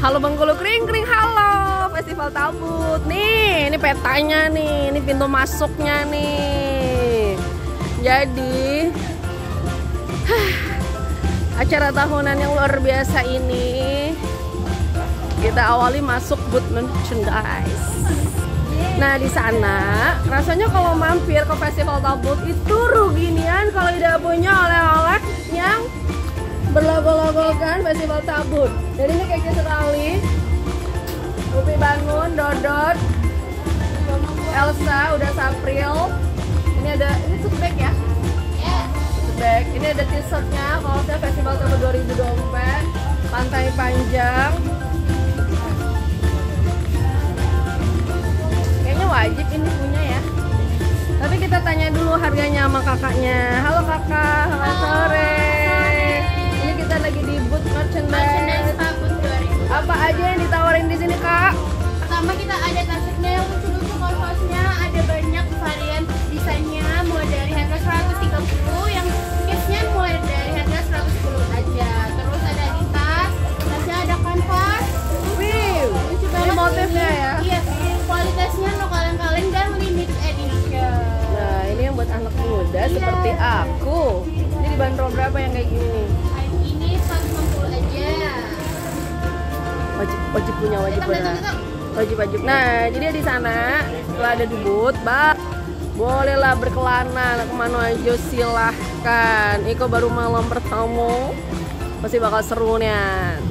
Halo Bengkulu kring kring halo Festival Tabut Nih ini petanya nih Ini pintu masuknya nih Jadi Acara tahunan yang luar biasa ini Kita awali masuk booth merchandise Nah di sana rasanya kalau mampir ke Festival Tabut itu rugi nian kalau tidak punya oleh-oleh yang berlogo-logokan Festival Tabut. Jadi ini kayak gitu. Dodot, Elsa, udah Sapril. Ini ada ini tote bag ya? Tote bag. Ini ada t-shirtnya, kaosnya Festival Tabut 2024, Pantai Panjang. Kayaknya wajib ini punya ya. Tapi kita tanya dulu harganya sama kakaknya. Halo kakak, selamat sore. Ini kita lagi di booth merchandise. Merchandise Tabut 2000. Apa aja yang ditawarin di sini kak? Pertama kita ada kasetnya yang lucu-lucu kaos-kaosnya, ada banyak varian desainnya mulai dari harga 130 yang case-nya mulai dari harga 110 aja. Terus ada di tas, tasnya ada kanvas. Wih, Lucu ini banget motifnya ya. Iya, kualitasnya no kaleng-kaleng dan limited edition. Nah ini yang buat anak muda Iya. seperti aku. Ini dibanderol berapa yang kayak gini nih? Ini 160 aja. Wajib, wajib punya, wajib punya. Wajib. Nah jadi di sana setelah ada di booth, bah, bolehlah berkelana ke mana aja silahkan. Iko baru malam pertama, pasti bakal seru nih.